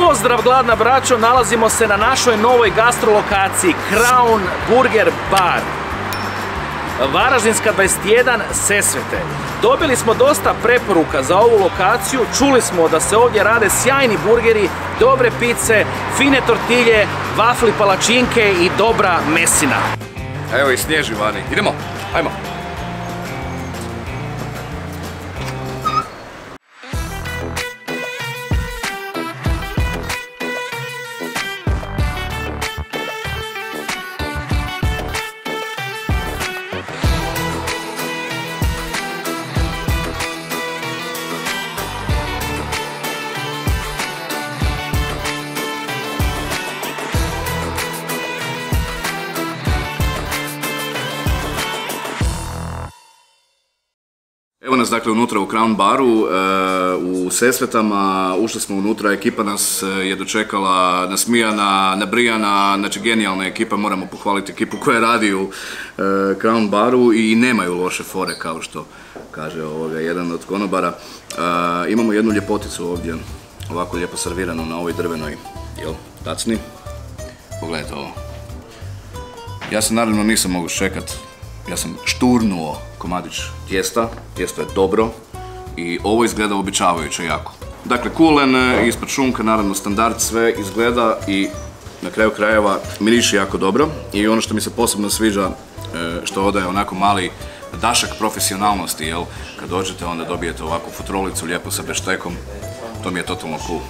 Pozdrav gladna braćo, nalazimo se na našoj novoj gastrolokaciji Crown Burger Bar. Varaždinska 21 Sesvete. Dobili smo dosta preporuka za ovu lokaciju, čuli smo da se ovdje rade sjajni burgeri, dobre pice, fine tortilje, vafli palačinke i dobra mesina. Evo i snježi vani. Idemo, ajmo. Evo nas dakle unutra u Crown baru, e, u Sesvetama, ušli smo unutra, ekipa nas e, je dočekala nasmijana, nabrijana, znači genijalna ekipa, moramo pohvaliti ekipu koja radi u e, Crown baru i nemaju loše fore kao što kaže ovoga jedan od konobara. Imamo jednu ljepoticu ovdje, ovako lijepo serviranu na ovoj drvenoj, jel, tacni. Pogledajte ovo. Ja se naravno nisam mogu čekat, ja sam šturnuo komadić tijesta, tijesto je dobro i ovo izgleda običavajuće jako. Dakle, kulen, e, ispod šunka, naravno standard, sve izgleda i na kraju krajeva miriši jako dobro i ono što mi se posebno sviđa, e, što odaje onako mali dašak profesionalnosti, jel? Kad dođete onda dobijete ovakvu futrolicu lijepo sa beštekom, to mi je totalno cool.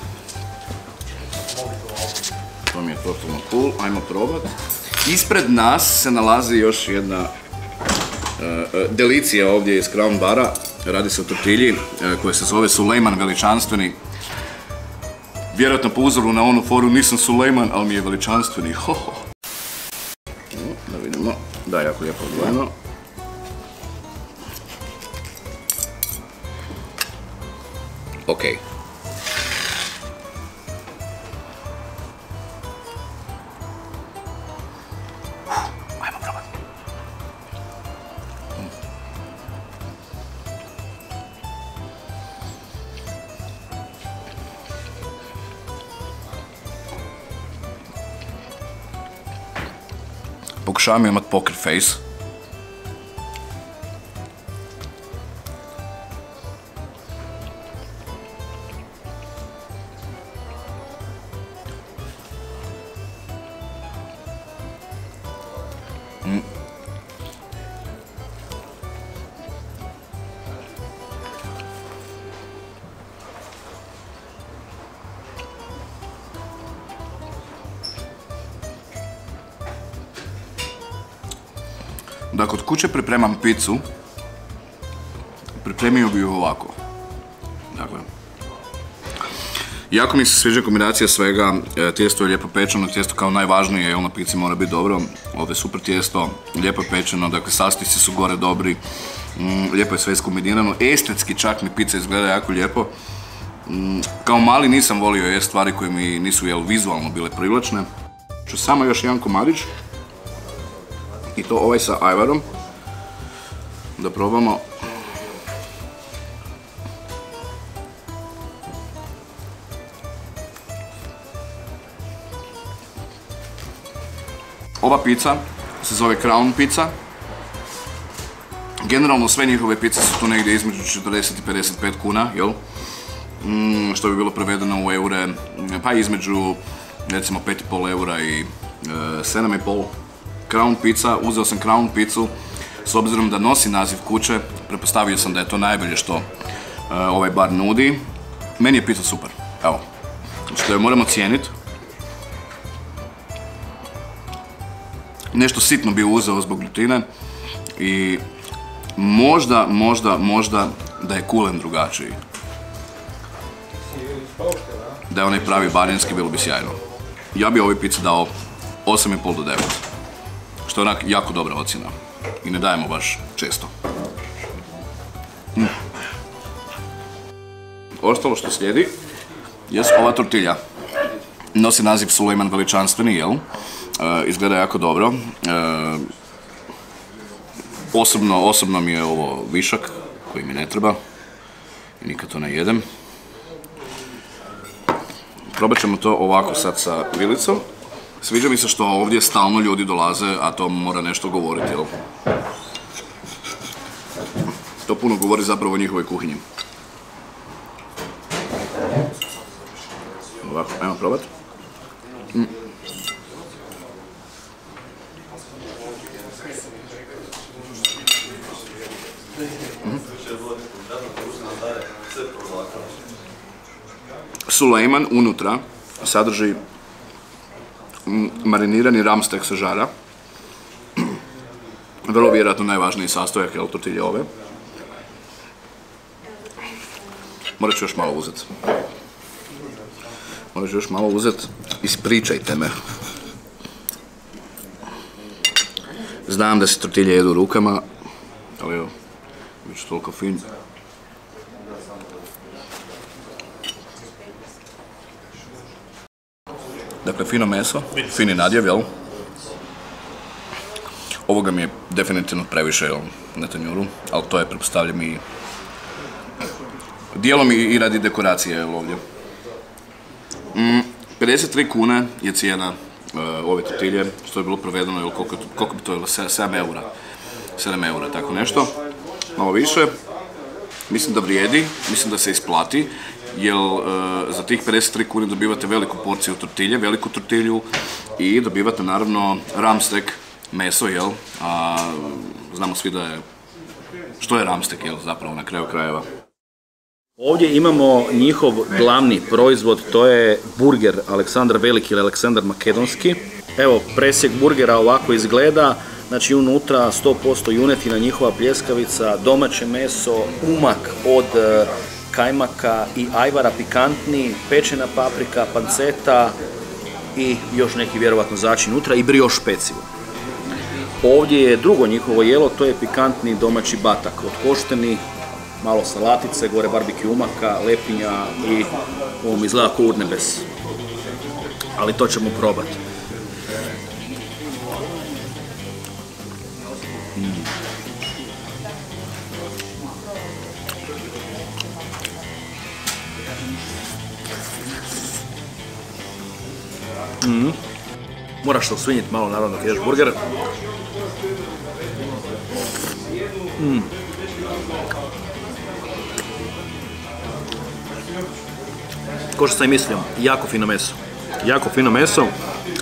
To mi je totalno cool, ajmo probat. Ispred nas se nalazi još jedna E, delicija ovdje iz Crown bara. Radi se o tortilji e, koja se zove Sulejman veličanstveni. Vjerojatno po uzoru na onu foru nisam Sulejman, ali mi je veličanstveni. Da vidimo. Da, jako lijepo odvojeno. Okej. Pokušavam imat poker face. Da kod kuće pripremam picu, pripremio bi ju ovako. Dakle, jako mi se sviđa kombinacija svega, e, tijesto je lijepo pečeno, tijesto kao najvažnije, na pici mora biti dobro, ovdje je super tijesto, lijepo je pečeno, dakle sastojci su gore dobri, mm, lijepo je sve iskombinirano, estetski čak mi pizza izgleda jako lijepo. Mm, kao mali nisam volio je stvari koje mi nisu jel, vizualno bile privlačne. Ću samo još jedan komadić i to ovaj sa ajvarom. Da probamo. Ova pizza se zove Crown pizza. Generalno sve njihove pice su tu negdje između 40 i 55 kuna, jel? Mm, što bi bilo prevedeno u eure, pa između recimo 5,5 eura i 7,5 e, Crown pizza, uzeo sam Crown pizzu s obzirom da nosi naziv kuće, pretpostavio sam da je to najbolje što e, ovaj bar nudi. Meni je pizza super, evo. Što je moramo cijeniti. Nešto sitno bi uzeo zbog glutine i možda, možda, možda da je kulen drugačiji. Da je onaj pravi barinski bilo bi sjajno. Ja bi ovoj pizzi dao 8,5 do 9 što je onak jako dobra ocjena. I ne dajemo baš često. Ostalo što slijedi je ova tortilja. Nosi naziv Sulejman veličanstveni, jel? E, izgleda jako dobro. E, osobno, osobno mi je ovo višak koji mi ne treba. Nikad to ne jedem. probat ćemo to ovako sad sa vilicom. Sviđa mi se što ovdje stalno ljudi dolaze, a to mora nešto govoriti, jel? To puno govori zapravo o njihovoj kuhinji. Ovako, ajmo probat. Sulejman unutra sadrži marinirani ramstek sa žara. Vrlo vjerojatno najvažniji sastojak je tortilje ove. Morat ću još malo uzeti. Morat ću još malo uzeti. Ispričajte me. Znam da se tortilje jedu rukama, ali evo, bit ću toliko fin. Dakle, fino meso, fini nadjev, jel? Ovoga mi je definitivno previše, jel, na tanjuru, ali to je, pretpostavljam, i dijelom i, radi dekoracije, jel, ovdje. Mm, 53 kune je cijena e, ove tortilje, što je bilo provedeno, jel, koliko, koliko bi to bilo, 7 eura. 7 eura, tako nešto. Malo više. Mislim da vrijedi, mislim da se isplati, jer e, za tih 53 kune dobivate veliku porciju tortilje, veliku tortilju i dobivate naravno ramstek, meso, jel? A znamo svi da je, što je ramstek, jel, zapravo na kraju krajeva. Ovdje imamo njihov glavni proizvod, to je burger Aleksandar Veliki ili Aleksandar Makedonski. Evo, presjek burgera ovako izgleda, znači unutra 100% junetina, njihova pljeskavica, domaće meso, umak od e, kajmaka i ajvara pikantni, pečena paprika, panceta i još neki vjerovatno začin unutra i brioš pecivo. Ovdje je drugo njihovo jelo, to je pikantni domaći batak, otkošteni, malo salatice, gore barbeki umaka, lepinja i ovo mi izgleda kao urnebes. Ali to ćemo probati. Mm. Moraš se osvinjiti malo naravno kad ješ burger. Mm. Ko što sam i mislio, jako fino meso. Jako fino meso,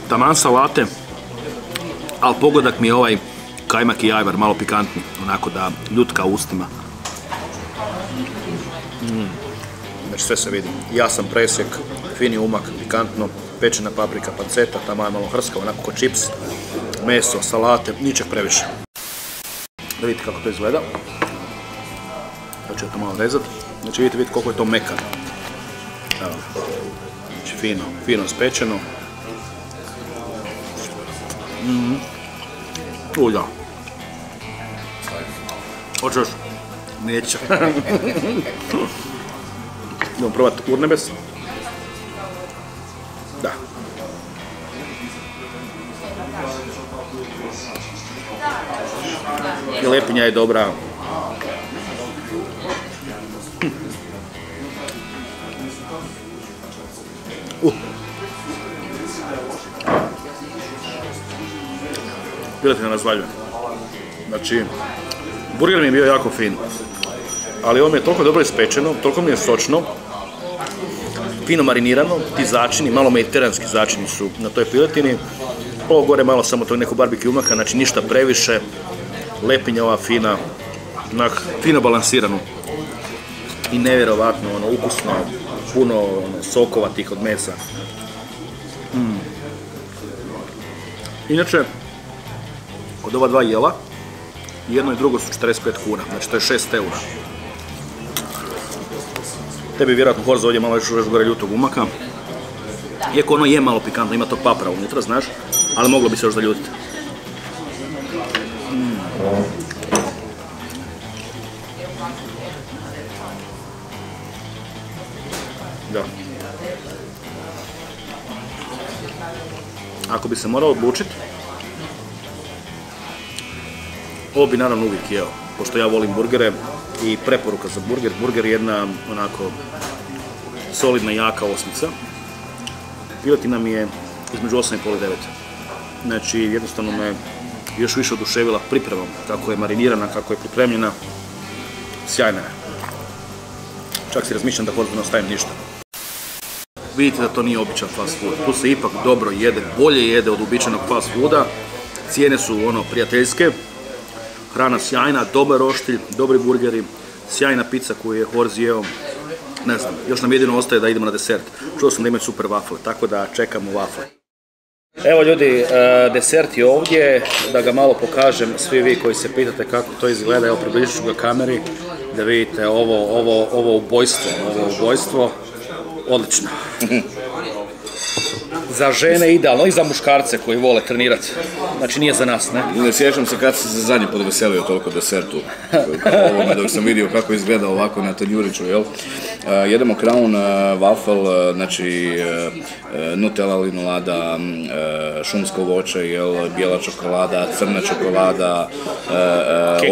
taman salate, ali pogodak mi je ovaj kajmak i ajvar, malo pikantni, onako da ljutka u ustima. Mm. Znači sve se vidi. Jasan presjek, fini umak, pikantno, pečena paprika, panceta, tamo je malo hrska, onako ko čips, meso, salate, ničeg previše. Da vidite kako to izgleda. Pa ću to malo rezati. Znači vidite, vidite koliko je to mekano. Znači fino, fino spečeno. Mm. Da. Hoćeš? Neće. Idemo probati urnebes. Da. I lepinja je dobra. Uh. Piletina razvaljuje. Znači, burger mi je bio jako fin. Ali ovo mi je toliko dobro ispečeno, toliko mi je sočno, fino marinirano, ti začini, malo mediteranski začini su na toj piletini. Ovo gore malo samo to neko barbeki umaka, znači ništa previše. Lepinja ova fina, onak, fino balansirano. I nevjerovatno, ono, ukusno, puno ono, sokova tih od mesa. Mm. Inače, od ova dva jela, jedno i drugo su 45 kuna, znači to je 6 eura. Tebi vjerojatno horza ovdje malo još, gore ljutog umaka. Iako ono je malo pikantno, ima tog papra unutra, znaš, ali moglo bi se još zaljutiti. Mm. Da. Ako bi se morao odlučiti, ovo bi naravno uvijek jeo, pošto ja volim burgere i preporuka za burger. Burger je jedna onako solidna, jaka osmica. piletina mi je između 8 i pol i 9. Znači, jednostavno me još više oduševila pripremom, kako je marinirana, kako je pripremljena. Sjajna je. Čak si razmišljam da ne ostavim ništa. Vidite da to nije običan fast food. Tu se ipak dobro jede, bolje jede od uobičajenog fast fooda. Cijene su ono prijateljske. Hrana sjajna, dobar roštilj, dobri burgeri, sjajna pizza koju je Horzi jeo. Ne znam, još nam jedino ostaje da idemo na desert. Čuo sam da imaju super wafle, tako da čekamo wafle. Evo ljudi, e, desert je ovdje, da ga malo pokažem, svi vi koji se pitate kako to izgleda, evo približit ću ga kameri, da vidite ovo, ovo, ovo ubojstvo, ovo ubojstvo, odlično. Za žene idealno i za muškarce koji vole trenirati. Znači nije za nas, ne? Ne sjećam se kad sam se zadnji put veselio toliko desertu. Ovome dok sam vidio kako izgleda ovako na tanjuriću, jel? Uh, jedemo Crown uh, waffle, uh, znači Nutella linolada, uh, šumsko voće, jel? Bijela čokolada, crna čokolada,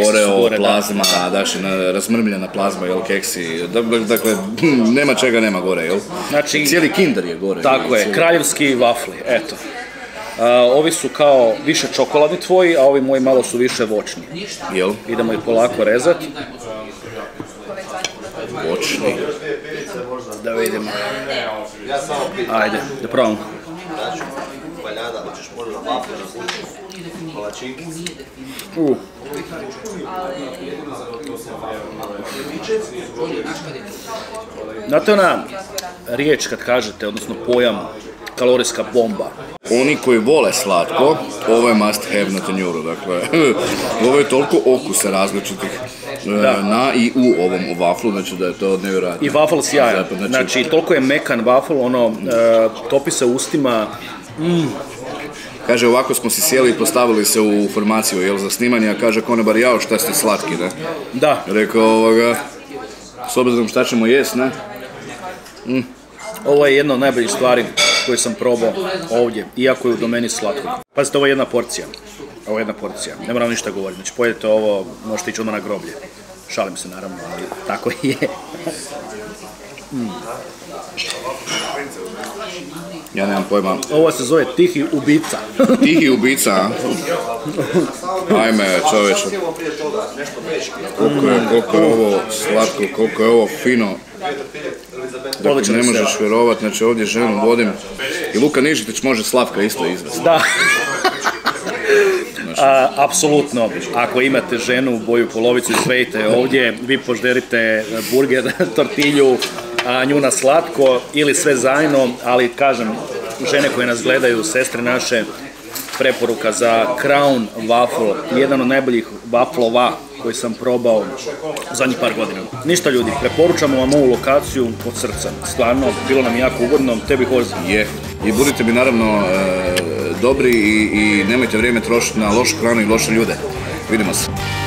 Oreo, gore, da. plazma, daš, na- razmrmljena plazma, jel? Keksi. Dakle, dakle, nema čega nema gore, jel? Znači- Cijeli kinder je gore. Tako je, Cijeli- wafli, eto. A, ovi su kao više čokoladni tvoji, a ovi moji malo su više voćni. Jel? Idemo ih polako rezat. Voćni. Da vidimo. Ajde, da probamo. Znate ona riječ kad kažete, odnosno pojam kalorijska bomba. Oni koji vole slatko, ovo je must have na tanjuru, dakle, ovo je toliko okusa različitih e, na i u ovom waflu, znači da je to nevjerojatno. I waffle sjajan. Znači, Znači, toliko je mekan waffle, ono, e, topi se u ustima, Kaže, ovako smo si sjeli i postavili se u formaciju, jel, za snimanje, a kaže konobar, jao, šta ste slatki, ne? da, Rekao, ovoga, s obzirom šta ćemo jest, ne? ovo je jedna od najboljih stvari koje sam probao ovdje, iako je u domeni slatko. Pazite, ovo je jedna porcija. Ovo je jedna porcija. Ne moram ništa govoriti. Znači, pojedete ovo, možete ići odmah na groblje. Šalim se naravno, ali tako i je. Ja nemam pojma. Ovo se zove tihi ubica. Tihi ubica, a? Ajme, čoveče. Koliko je, koliko je ovo slatko, koliko je ovo fino. Dakle, ne možeš vjerovat, znači ovdje ženu vodim. I Luka Nižitić može Slavka isto izvesti. Da. A, apsolutno, ako imate ženu, boju polovicu i svejte ovdje, vi požderite burger, tortilju, a nju na slatko ili sve zajedno, ali kažem, žene koje nas gledaju, sestre naše, preporuka za Crown Waffle, jedan od najboljih waflova koji sam probao zadnjih par godina. Ništa ljudi, preporučamo vam ovu lokaciju od srca. Stvarno, bilo nam jako ugodno, tebi Horzi. Je. I budite mi naravno e, dobri i, i nemojte vrijeme trošiti na lošu hranu i loše ljude. Vidimo se.